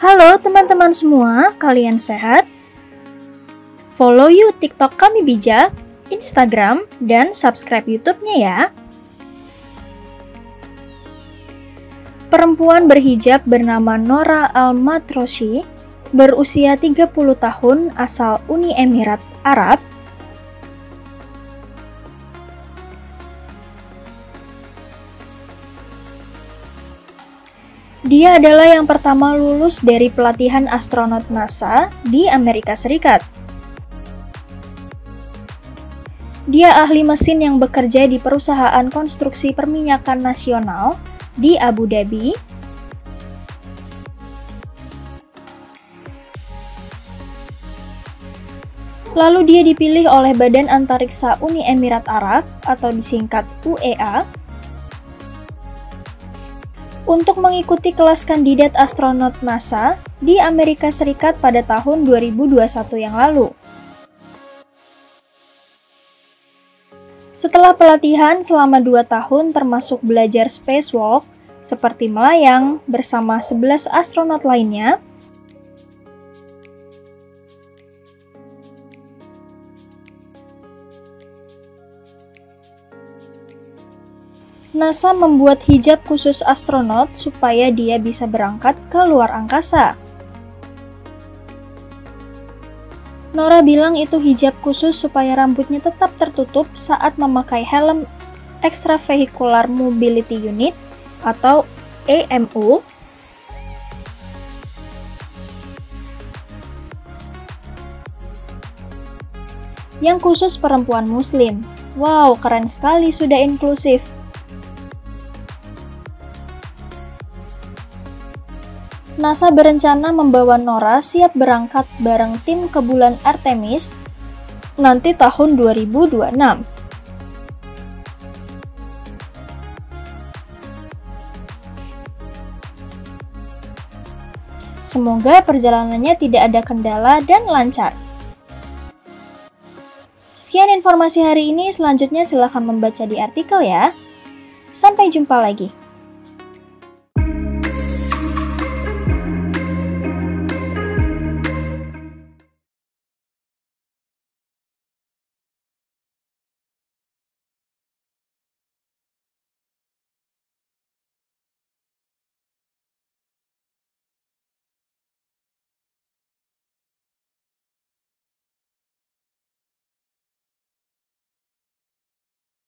Halo teman-teman semua, kalian sehat? Follow yuk TikTok kami bijak, Instagram, dan subscribe YouTube-nya ya. Perempuan berhijab bernama Nora Al-Matroshi berusia 30 tahun asal Uni Emirat Arab Dia adalah yang pertama lulus dari pelatihan astronot NASA di Amerika Serikat. Dia ahli mesin yang bekerja di perusahaan konstruksi perminyakan nasional di Abu Dhabi. Lalu dia dipilih oleh Badan Antariksa Uni Emirat Arab atau disingkat UEA untuk mengikuti kelas kandidat astronot NASA di Amerika Serikat pada tahun 2021 yang lalu. Setelah pelatihan selama 2 tahun termasuk belajar spacewalk, seperti melayang bersama 11 astronot lainnya, NASA membuat hijab khusus astronot supaya dia bisa berangkat ke luar angkasa. Nora bilang itu hijab khusus supaya rambutnya tetap tertutup saat memakai helm Extravehicular Mobility Unit atau EMU yang khusus perempuan muslim. Wow, keren sekali sudah inklusif. NASA berencana membawa Nora siap berangkat bareng tim ke bulan Artemis nanti tahun 2026. Semoga perjalanannya tidak ada kendala dan lancar. Sekian informasi hari ini, selanjutnya silahkan membaca di artikel ya. Sampai jumpa lagi.